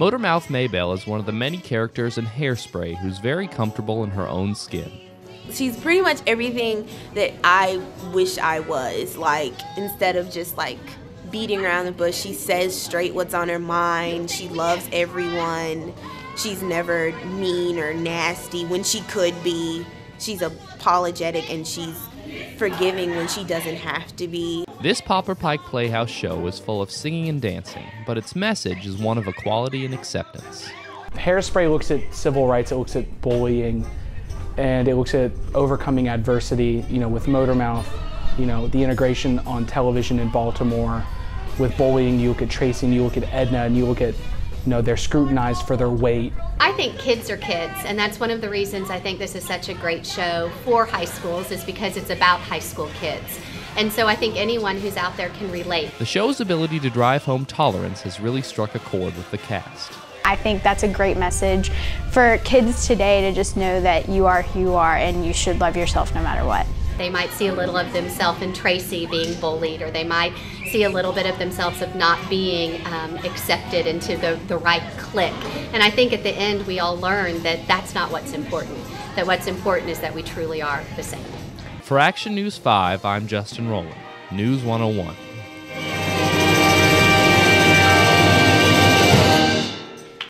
Motormouth Maybelle is one of the many characters in Hairspray who's very comfortable in her own skin. She's pretty much everything that I wish I was. Like, instead of just like beating around the bush, she says straight what's on her mind. She loves everyone. She's never mean or nasty when she could be. She's apologetic and she's forgiving when she doesn't have to be. This Poplar Pike Playhouse show is full of singing and dancing, but its message is one of equality and acceptance. Hairspray looks at civil rights, it looks at bullying, and it looks at overcoming adversity, you know, with Motormouth, you know, the integration on television in Baltimore. With bullying, you look at Tracy and you look at Edna and you look at, you know, they're scrutinized for their weight. I think kids are kids, and that's one of the reasons I think this is such a great show for high schools, is because it's about high school kids. And so I think anyone who's out there can relate. The show's ability to drive home tolerance has really struck a chord with the cast. I think that's a great message for kids today to just know that you are who you are and you should love yourself no matter what. They might see a little of themselves in Tracy being bullied, or they might see a little bit of themselves of not being um, accepted into the, the right clique. And I think at the end we all learn that that's not what's important, that what's important is that we truly are the same. For Action News 5, I'm Justin Rollen, News 101.